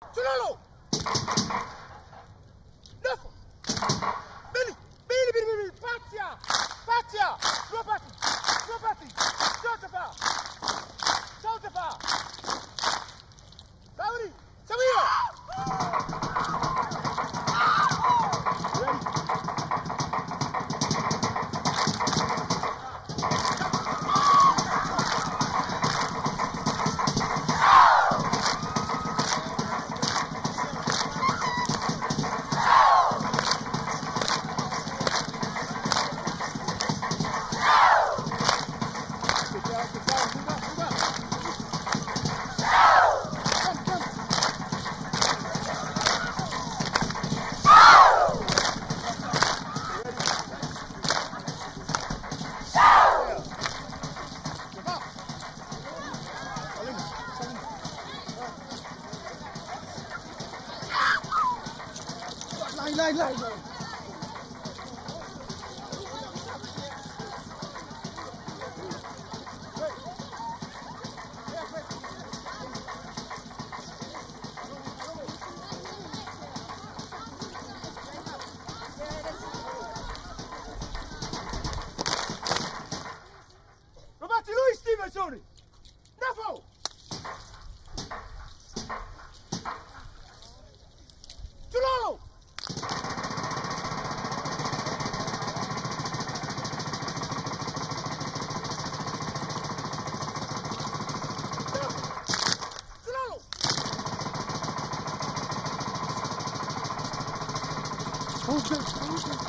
Tulolo! Neuf! Bili! Bili, bili, bili! Patia! Patia! Due parti! Due parti! Salta Salta Sauri! Sawio! Hold it.